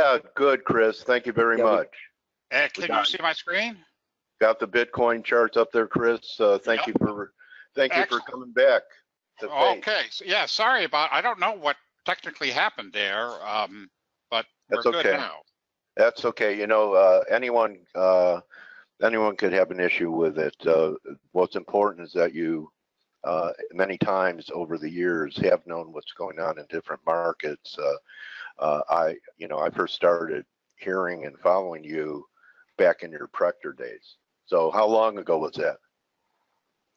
Yeah, good, Chris. Thank you very Yeah, we- much. Uh, can you see my screen? Got the Bitcoin charts up there, Chris. Uh, thank Yep. you for, thank you for Excellent. coming back. to face. Okay, so, yeah, sorry about, I don't know what technically happened there, um, but we're That's good okay. now. That's okay. You know, uh, anyone, uh, anyone could have an issue with it. Uh, what's important is that you, uh, many times over the years have known what's going on in different markets. Uh, uh, I, you know, I first started hearing and following you back in your Prechter days. So how long ago was that?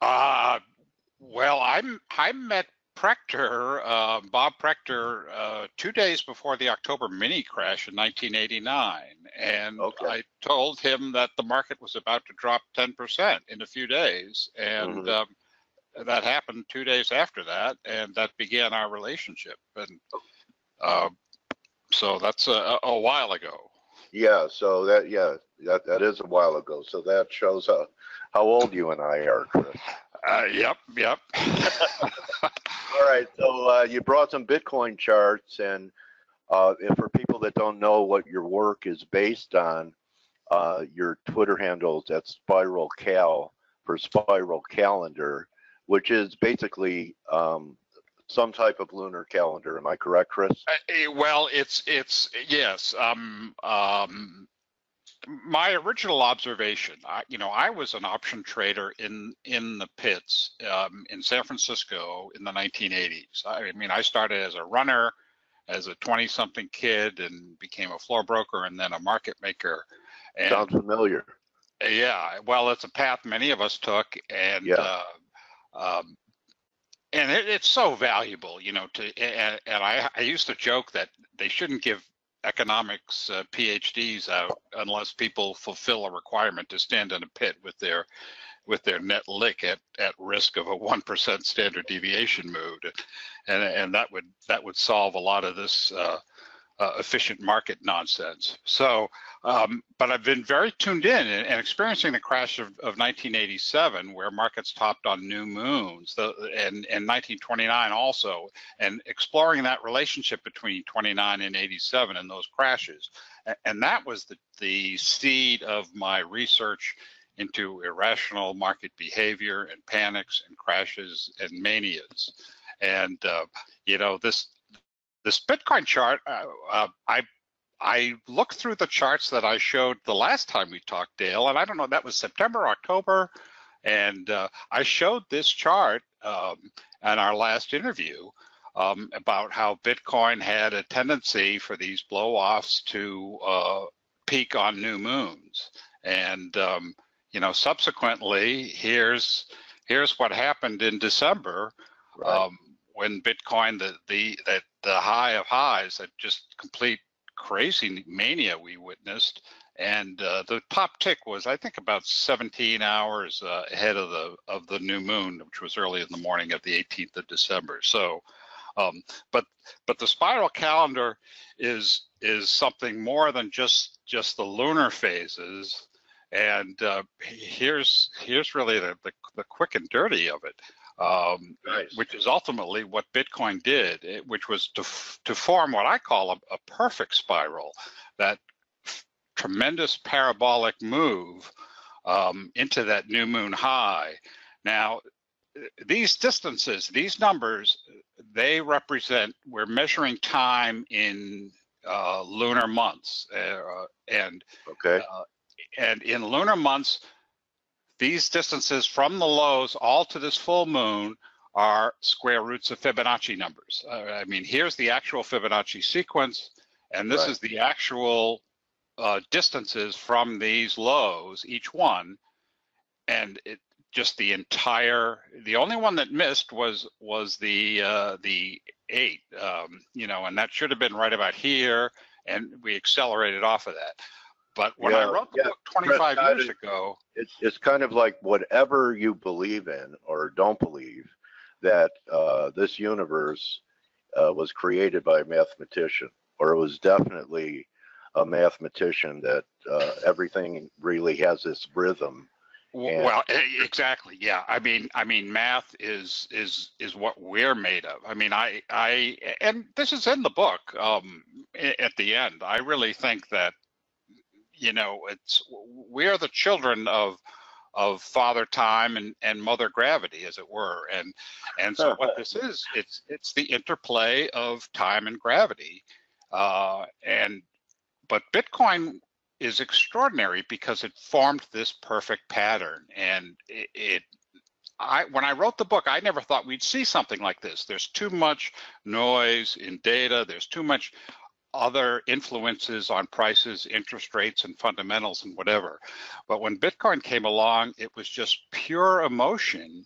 Uh, well, I'm, I met Prechter, uh, Bob Prechter, uh, two days before the October mini crash in 1989. And Okay. I told him that the market was about to drop 10% in a few days. And, Mhm. um, that happened two days after that, and that began our relationship. And, uh, so that's a, a while ago. Yeah, so that, yeah, that, that is a while ago. So that shows how, how old you and I are, Chris. Uh, yep, yep. All right, so uh, you brought some Bitcoin charts, and uh, and for people that don't know what your work is based on, uh, your Twitter handle is at Spiral Cal for Spiral Calendar, which is basically um, some type of lunar calendar. Am I correct, Chris? Uh, eh, well, it's it's yes. Um, um, my original observation, I, you know, I was an option trader in in the pits um, in San Francisco in the 1980s. I mean, I started as a runner, as a 20-something kid, and became a floor broker and then a market maker. And Sounds familiar. yeah, well, it's a path many of us took, and Yeah. uh, um, and it, it's so valuable, you know. To and, and I, I used to joke that they shouldn't give economics uh, PhDs out unless people fulfill a requirement to stand in a pit with their with their net lick at, at risk of a one percent standard deviation move, and and that would that would solve a lot of this uh, uh, efficient market nonsense. So, um, but I've been very tuned in and, and experiencing the crash of, of 1987, where markets topped on new moons, the, and, and 1929 also, and exploring that relationship between 29 and 87 and those crashes. And that was the, the seed of my research into irrational market behavior and panics and crashes and manias. And, uh, you know, this this Bitcoin chart, uh, uh, I I looked through the charts that I showed the last time we talked, Dale, and I don't know that was September, October, and uh, I showed this chart um, in our last interview um, about how Bitcoin had a tendency for these blow-offs to uh, peak on new moons, and um, you know subsequently here's here's what happened in December Right. um, when Bitcoin, the the that the high of highs, that just complete crazy mania we witnessed, and uh, the top tick was I think about 17 hours uh, ahead of the of the new moon, which was early in the morning of the 18th of December. So, um, but but the spiral calendar is is something more than just just the lunar phases. And uh, here's here's really the, the the quick and dirty of it um, Nice. which is ultimately what Bitcoin did, it- which was to to form what I call a, a perfect spiral, that tremendous parabolic move um, into that new moon high. Now, uh, these distances, these numbers, they represent we're measuring time in uh, lunar months, uh, and Okay. and in lunar months, these distances from the lows all to this full moon are square roots of Fibonacci numbers. Uh, I mean, here's the actual Fibonacci sequence, and this Right. is the actual uh, distances from these lows, each one, and it just the entire. The only one that missed was was the uh, the eight, um, you know, and that should have been right about here, and we accelerated off of that. But when I wrote the yeah, book 25 Chris, years did- ago, it's it's kind of like whatever you believe in or don't believe that uh, this universe uh, was created by a mathematician, or it was definitely a mathematician that uh, everything really has this rhythm, And- Well, exactly. Yeah. I mean, I mean, math is is is what we're made of. I mean, I I and this is in the book. Um, at the end, I really think that you know it's we are the children of of father time and and mother gravity as it were and and so what this is it's it's the interplay of time and gravity uh and but bitcoin is extraordinary because it formed this perfect pattern and it, it I when I wrote the book, I never thought we'd see something like this. There's too much noise in data. There's too much other influences on prices, interest rates, and fundamentals and whatever. But when Bitcoin came along, it was just pure emotion.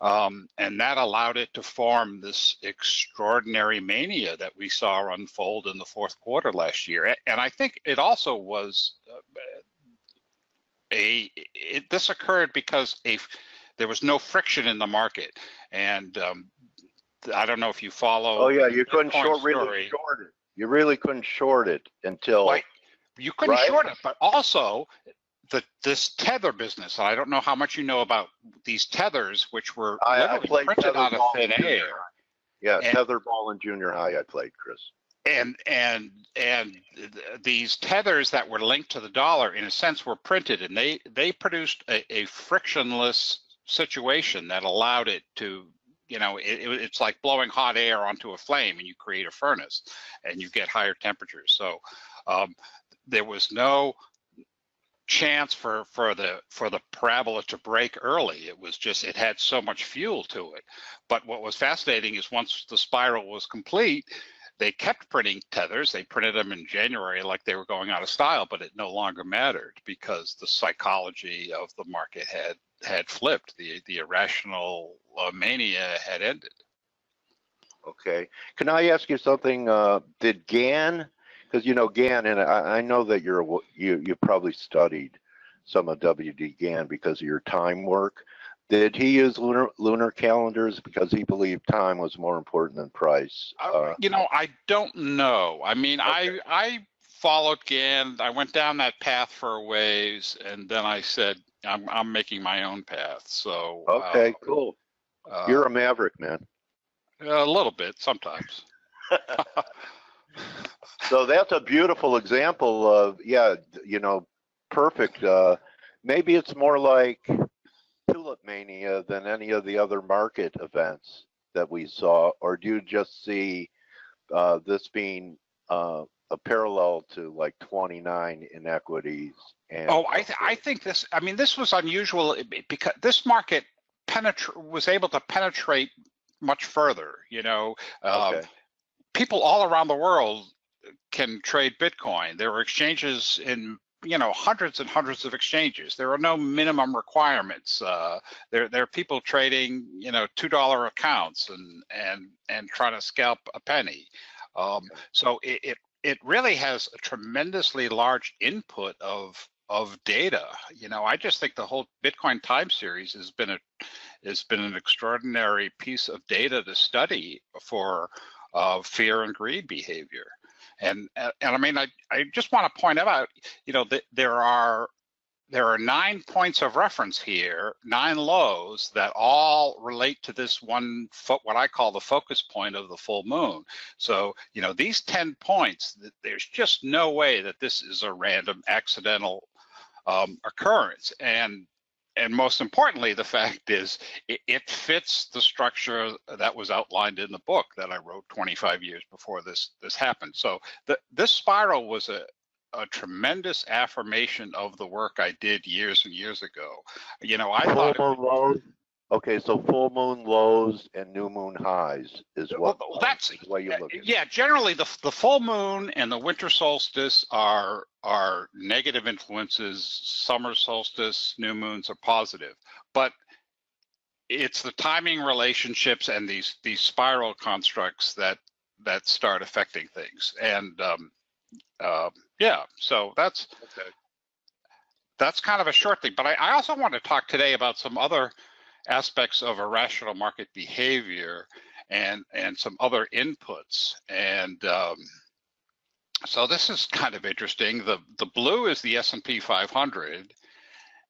Um, and that allowed it to form this extraordinary mania that we saw unfold in the fourth quarter last year. And I think it also was uh, a, it, this occurred because a, there was no friction in the market. And um, I don't know if you follow. Oh, yeah, you couldn't short, really short it. You really couldn't short it until, Like, you couldn't Right. short it, but also the this tether business. I don't know how much you know about these tethers, which were I, I played printed out of thin air. Yeah, And- tetherball in junior high I played, Chris. and and and th- these tethers that were linked to the dollar in a sense were printed and they they produced a, a frictionless situation that allowed it to you know it, it- it's like blowing hot air onto a flame and you create a furnace and you get higher temperatures. So um, there was no chance for for the for the parabola to break early. It was just it had so much fuel to it. But what was fascinating is once the spiral was complete they kept printing tethers. They printed them in January like they were going out of style, but it no longer mattered because the psychology of the market had had flipped. The the irrational uh, mania had ended. Okay. Can I ask you something? Uh, did Gann, because you know Gann, and I, I know that you're you you probably studied some of W.D. Gann because of your time work. Did he use lunar lunar calendars because he believed time was more important than price? I- Uh, you know, I don't know. I mean, I I followed Gann. I went down that path for a ways, and then I said, I'm I'm making my own path. So okay, cool. uh, You're a maverick, man. a little bit sometimes. So that's a beautiful example of yeah, you know, perfect. Uh, maybe it's more like tulip mania than any of the other market events that we saw, or do you just see uh, this being uh, a parallel to like 29 inequities? And Oh, I th- I think this. I mean, this was unusual i- because this market penetra- was able to penetrate much further. You know, um, okay, people all around the world can trade Bitcoin. There are exchanges in you know hundreds and hundreds of exchanges. There are no minimum requirements. Uh, there there are people trading you know two dollar accounts and and and trying to scalp a penny. Um, so it, it it really has a tremendously large input of of data. You know, I just think the whole Bitcoin time series has been a has been an extraordinary piece of data to study for uh, fear and greed behavior. And and I mean, I I just want to point out, you know, that there are there are nine points of reference here, nine lows that all relate to this one, fo- what I call the focus point of the full moon. So, you know, these 10 points, there's just no way that this is a random accidental um, occurrence. And and most importantly, the fact is it, it fits the structure that was outlined in the book that I wrote 25 years before this this happened. So the, this spiral was a a tremendous affirmation of the work I did years and years ago. You know, I thought. Okay, so full moon lows and new moon highs is Well, what well, that's- is the way you Uh, look at yeah generally the the full moon and the winter solstice are are negative influences summer solstice new moons are positive but it's the timing relationships and these these spiral constructs that that start affecting things and um uh, yeah so that's Okay. that's kind of a short thing. But I, I also want to talk today about some other aspects of irrational market behavior and and some other inputs. And um, so this is kind of interesting. The the blue is the S and P 500,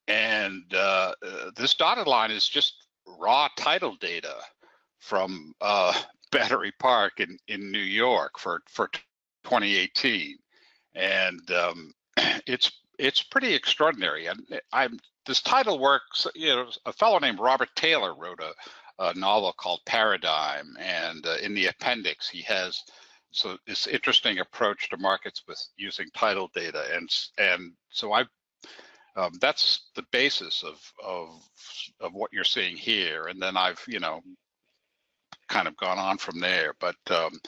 and uh, uh, this dotted line is just raw tidal data from uh, Battery Park in, in New York for, for 2018. And um, it's it's pretty extraordinary. And I'm this tidal works. You know, a fellow named Robert Taylor wrote a, a novel called Paradigm, and uh, in the appendix he has so this interesting approach to markets with using tidal data, and and so I um, that's the basis of of of what you're seeing here. And then I've you know kind of gone on from there, but. Um,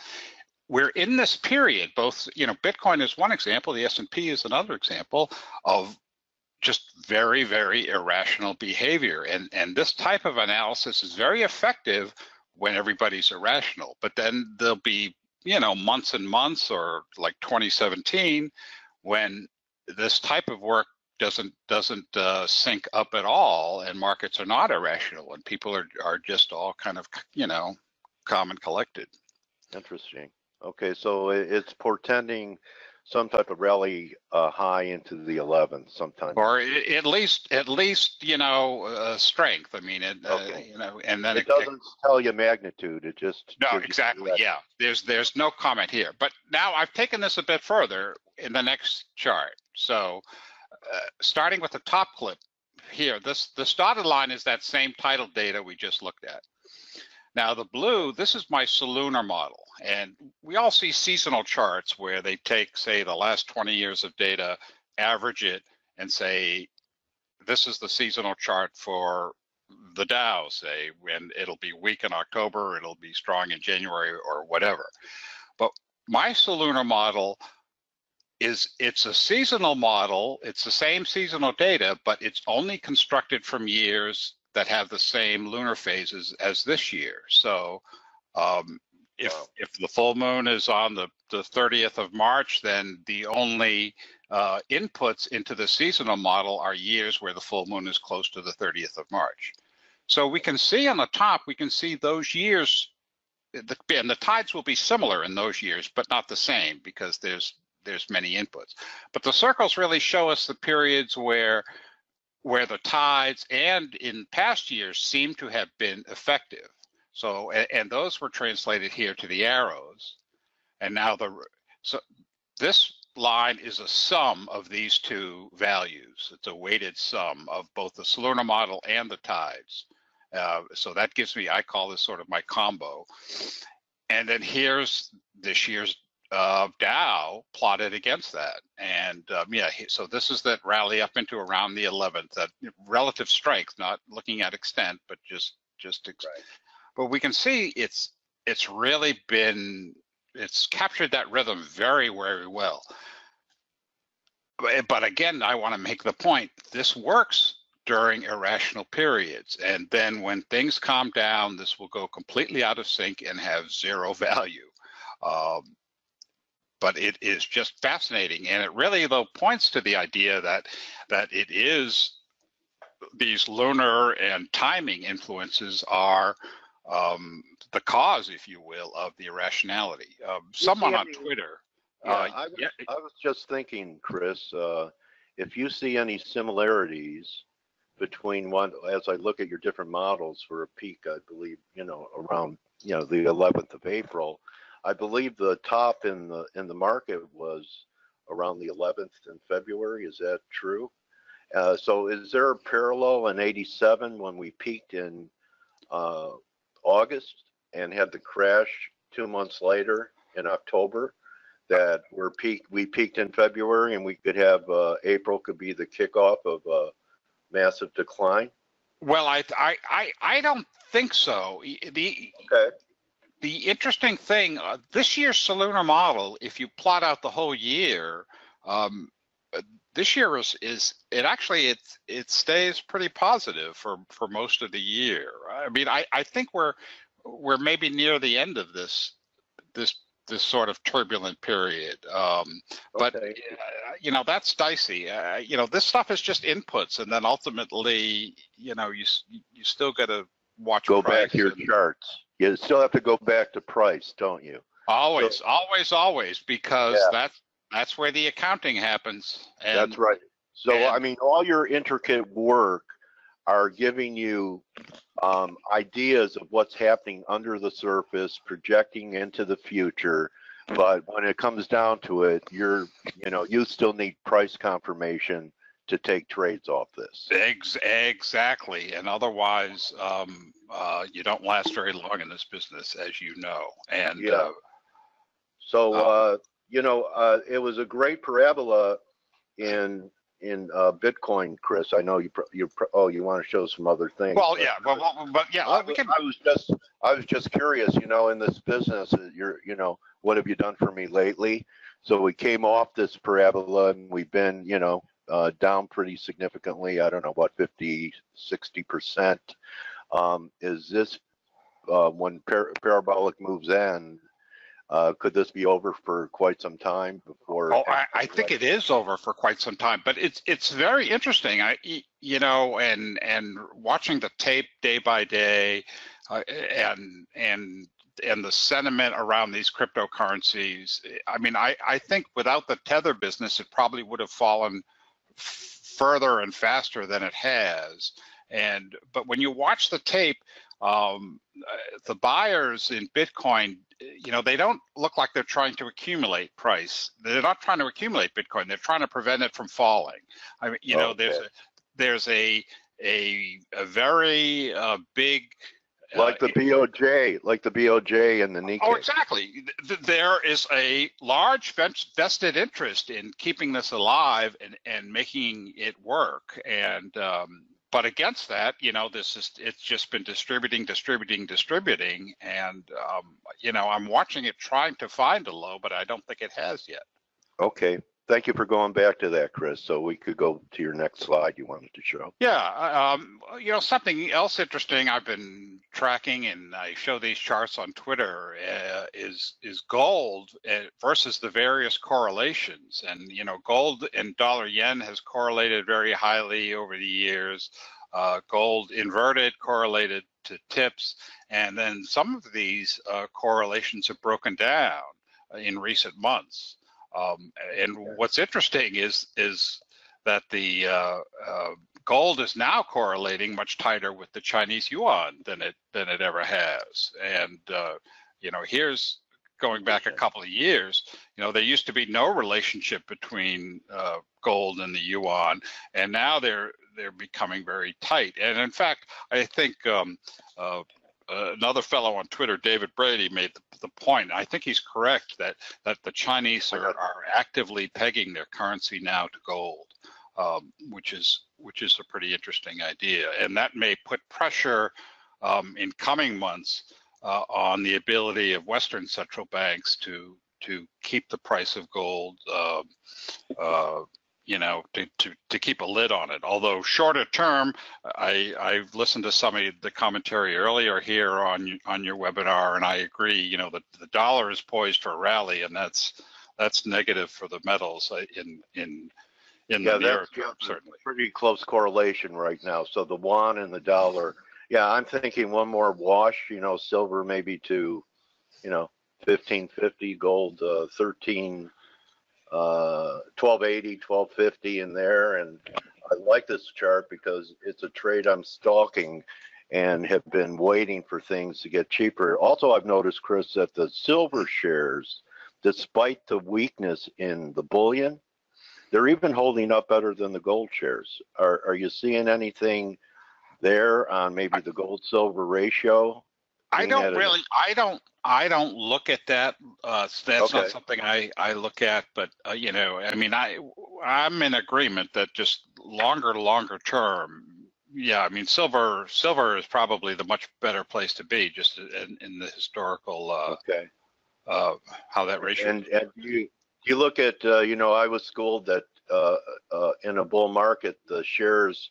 we're in this period both you know bitcoin is one example the s&p is another example of just very very irrational behavior and and this type of analysis is very effective when everybody's irrational but then there'll be you know months and months or like 2017 when this type of work doesn't doesn't uh, sync up at all and markets are not irrational and people are are just all kind of you know calm and collected Interesting. Okay, so i- it's portending some type of rally uh, high into the 11th sometime. or at least at least you know uh, strength i mean it uh, Okay. you know and then It doesn't tell you magnitude, it just. No, gives you exactly. direction. Yeah, there's there's no comment here. But now I've taken this a bit further in the next chart. So, uh, starting with the top clip here, this the dotted line is that same tidal data we just looked at. Now the blue, this is my Solunar model, and we all see seasonal charts where they take, say, the last 20 years of data, average it, and say, this is the seasonal chart for the Dow, say, when it'll be weak in October, it'll be strong in January or whatever. But my Solunar model is it's a seasonal model. It's the same seasonal data, but it's only constructed from years that have the same lunar phases as this year. So um, if Wow. if the full moon is on the, the 30th of March, then the only uh, inputs into the seasonal model are years where the full moon is close to the 30th of March. So we can see on the top, we can see those years, the, and the tides will be similar in those years, but not the same because there's there's many inputs. But the circles really show us the periods where where the tides and in past years seem to have been effective. So and, and those were translated here to the arrows. And now the so this line is a sum of these two values. It's a weighted sum of both the Solunar model and the tides. Uh, so that gives me, I call this sort of my combo. And then here's this year's uh, Dow plotted against that. And um, yeah, so this is that rally up into around the 11th, that relative strength, not looking at extent, but just just. Ex- Right. But we can see it's it's really been it's captured that rhythm very very well. But, but again, I want to make the point: this works during irrational periods, and then when things calm down, this will go completely out of sync and have zero value. Um, but it is just fascinating, and it really though points to the idea that that it is these lunar and timing influences are um, the cause, if you will, of the irrationality. Um, someone on any- Twitter. Yeah, uh, I was, yeah, I was just thinking, Chris, uh, if you see any similarities between one, as I look at your different models for a peak, I believe, you know, around, you know, the 11th of April, I believe the top in the, in the market was around the 11th in February. Is that true? Uh, so is there a parallel in 87 when we peaked in, uh, August and had the crash two months later in October? that we're peaked, we peaked in February and we could have, uh, April could be the kickoff of a massive decline? well, I, I, I, I don't think so. The Okay. The interesting thing, uh, this year's Solunar model, if you plot out the whole year, um, uh, this year is, is it actually it it stays pretty positive for for most of the year. I mean, I I think we're we're maybe near the end of this this this sort of turbulent period. Um, but Okay. uh, you know that's dicey. Uh, you know this stuff is just inputs, and then ultimately, you know, you you still got to watch. Go back your and- charts. You still have to go back to price, don't you? Always, always, always, because Yeah. that's that's where the accounting happens. And That's right. So, And- I mean, all your intricate work are giving you um, ideas of what's happening under the surface, projecting into the future. But when it comes down to it, you're, you know, you still need price confirmation to take trades off this. Ex- exactly, and otherwise, um, uh, you don't last very long in this business, as you know. And Yeah. uh, So, Oh. uh, you know, uh, it was a great parabola in in uh, Bitcoin, Chris. I know you you oh you want to show some other things. well, but- yeah, well, well, but yeah, I, we was- can. I was just I was just curious, you know, in this business, uh, you're you know, what have you done for me lately? So we came off this parabola and we've been, you know, uh, down pretty significantly. I don't know what 50, 60 percent. Um, is this uh, when par- parabolic moves in? Uh, could this be over for quite some time before? Oh, I, I think it is over for quite some time, but it's it's very interesting. I you know, and and watching the tape day by day, uh, and and and the sentiment around these cryptocurrencies. I mean, I I think without the tether business, it probably would have fallen further and faster than it has. And but when you watch the tape, um, uh, the buyers in Bitcoin, you know, they don't look like they're trying to accumulate price. They're not trying to accumulate Bitcoin. They're trying to prevent it from falling. I mean, you know, there's a there's a a a very uh, big like the BOJ, like the BOJ and the Nikkei. Oh, exactly. Th- th- There is a large vested interest in keeping this alive and, and making it work. And um, but against that, you know, this is it's just been distributing, distributing, distributing, and um, you know, I'm watching it trying to find a low, but I don't think it has yet. Okay, thank you for going back to that, Chris. So we could go to your next slide you wanted to show. Yeah, um, you know, something else interesting I've been tracking, and I show these charts on Twitter, uh, is is gold uh, versus the various correlations. And you know, gold and dollar yen has correlated very highly over the years. Uh, gold inverted correlated to tips, and then some of these uh, correlations have broken down in recent months. Um, and what's interesting is is that the uh, uh, gold is now correlating much tighter with the Chinese yuan than it than it ever has. And uh, you know, here's going back a couple of years. You know, there used to be no relationship between uh, gold and the yuan, and now they're they're becoming very tight. And in fact, I think um, uh, another fellow on Twitter, David Brady, made the, the point. I think he's correct that that the Chinese are, are actively pegging their currency now to gold, um, which is which is a pretty interesting idea, and that may put pressure um, in coming months uh, on the ability of Western central banks to to keep the price of gold. Uh, uh, you know, to, to, to keep a lid on it. Although shorter term, I, I've listened to some of the commentary earlier here on on your webinar, and I agree. You know, the, the dollar is poised for a rally, and that's that's negative for the metals uh, in in in Yeah, the near term, certainly. pretty close correlation right now. So the yuan and the dollar. Yeah, I'm thinking one more wash. You know, silver maybe to, you know, fifteen fifty, gold uh, thirteen, uh, twelve eighty, twelve fifty in there. And I like this chart because it's a trade I'm stalking and have been waiting for things to get cheaper. Also, I've noticed, Chris, that the silver shares, despite the weakness in the bullion, they're even holding up better than the gold shares. Are, are you seeing anything there on maybe the gold silver ratio? I don't really, I don't, I don't look at that. Uh, that's not something I, I look at, but uh, you know, I mean, I, I'm in agreement that just longer, longer term. Yeah, I mean, silver, silver is probably the much better place to be, just in, in the historical, uh, Okay. uh, how that ratio. And, and you, you look at, uh, you know, I was schooled that, uh, uh, in a bull market, the shares,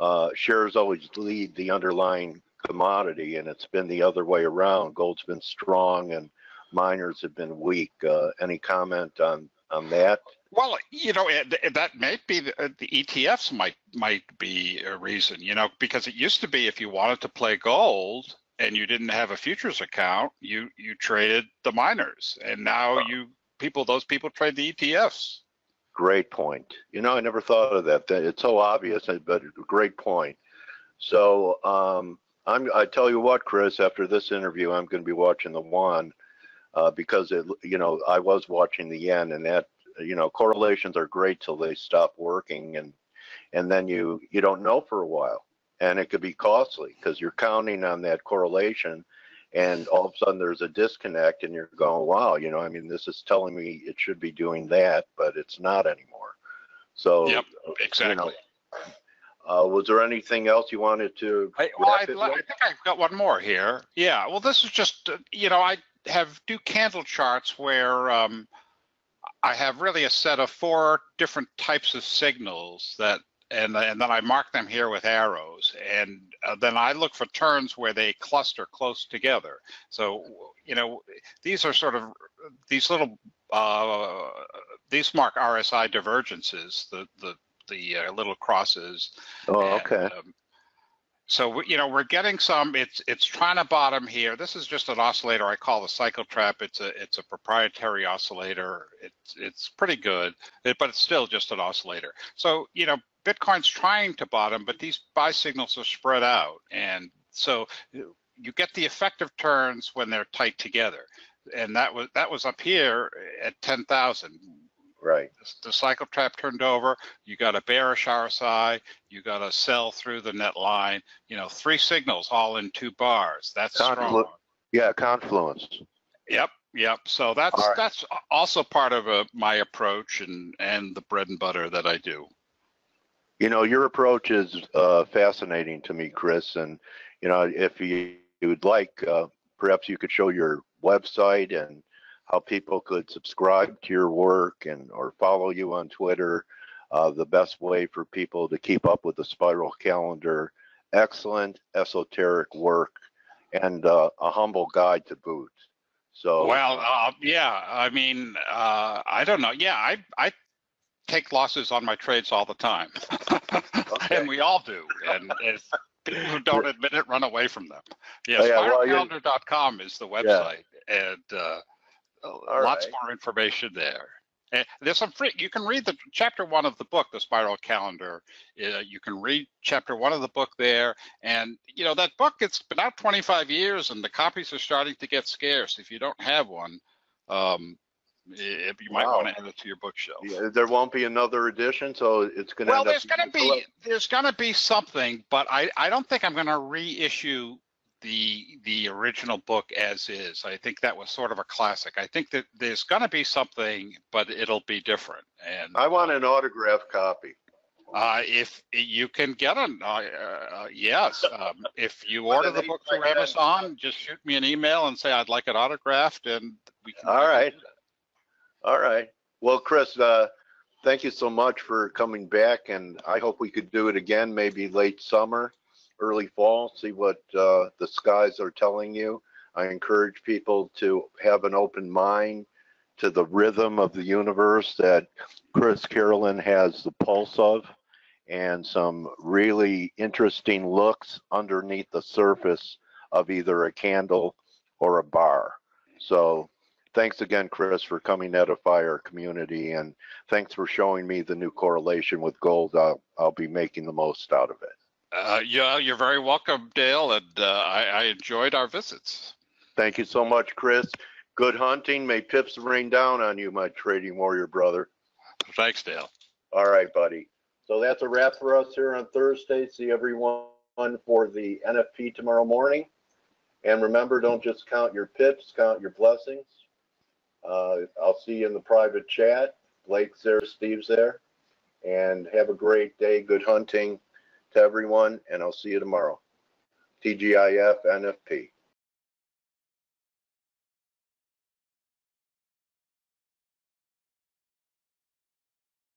uh, shares always lead the underlying commodity and it's been the other way around. Gold's been strong and miners have been weak. Uh, any comment on, on that? Well, you know, it, that might be the, the ETFs might might be a reason, you know, because it used to be if you wanted to play gold and you didn't have a futures account, you you traded the miners, and now you people those people trade the ETFs. Great point. You know, I never thought of that. That- It's so obvious, but great point. So, um, I'm, I tell you what, Chris, after this interview, I'm going to be watching the one, uh, because it, you know, I was watching the yen and that, you know, correlations are great till they stop working and, and then you, you don't know for a while. And it could be costly because you're counting on that correlation and all of a sudden there's a disconnect and you're going, wow, you know, I mean, this is telling me it should be doing that, but it's not anymore. So, Yep, you know, Exactly. Uh, was there anything else you wanted to? I, well, I, I think I've got one more here. Yeah. Well, this is just, uh, you know, I have do candle charts where um, I have really a set of four different types of signals that, and, and then I mark them here with arrows. And uh, then I look for turns where they cluster close together. So, you know, these are sort of these little, uh, these mark RSI divergences, the, the, the uh, little crosses. Oh, And, okay. um, So, you know, we're getting some, it's, it's trying to bottom here. This is just an oscillator I call the cycle trap. It's a, it's a proprietary oscillator. It's, it's pretty good, it- but it's still just an oscillator. So, you know, Bitcoin's trying to bottom, but these buy signals are spread out. And so you you get the effective turns when they're tight together. And that was, that was up here at 10,000 Right. the cycle trap turned over, you got a bearish RSI, you got a sell through the net line, you know, three signals all in two bars. That's strong. Yeah, confluence. Yep, yep. So that's right. that's also part of uh my approach and and the bread and butter that I do. You know, your approach is uh, fascinating to me, Chris. And you know, if you, you would like, uh, perhaps you could show your website and how people could subscribe to your work and or follow you on Twitter. Uh, the best way for people to keep up with the Spiral Calendar. Excellent esoteric work and uh, a humble guide to boot. So Well, uh, yeah, I mean, uh, I don't know. Yeah, I I take losses on my trades all the time, Okay. and we all do. And if people who don't admit it run away from them. Yeah, Oh, yeah, well, spiralcalendar.com is the website, and uh, lots right. more information there. And there's some free. You can read the chapter one of the book, the Spiral Calendar. Uh, you can read chapter one of the book there, and you know that book. It's been out 25 years, and the copies are starting to get scarce. If you don't have one, um, i- you might Wow. want to add it to your bookshelf. Yeah, there won't be another edition, so it's going to Well, there's going to be there's going to be something, but I I don't think I'm going to reissue the the original book as is. I think that was sort of a classic. I think that there's going to be something, but it'll be different. And I want an autographed copy. uh, if you can get an, uh, uh, yes, um, if you order the book through Amazon, just shoot me an email and say I'd like it autographed, and we can. All right. All right. Well, Chris, uh, thank you so much for coming back, and I hope we could do it again, maybe late summer, early fall, see what uh, the skies are telling you. I encourage people to have an open mind to the rhythm of the universe that Chris Carolan has the pulse of and some really interesting looks underneath the surface of either a candle or a bar. So thanks again, Chris, for coming to edify our community, and thanks for showing me the new correlation with gold. I'll, I'll be making the most out of it. Uh, yeah, you're very welcome, Dale, and uh, I, I enjoyed our visits. Thank you so much, Chris. Good hunting. May pips rain down on you, my trading warrior brother. Thanks, Dale. All right, buddy. So that's a wrap for us here on Thursday. See everyone for the NFP tomorrow morning. And remember, don't just count your pips, count your blessings. Uh, I'll see you in the private chat. Blake's there, Steve's there. And have a great day. Good hunting everyone. And I'll see you tomorrow. TGIF NFP.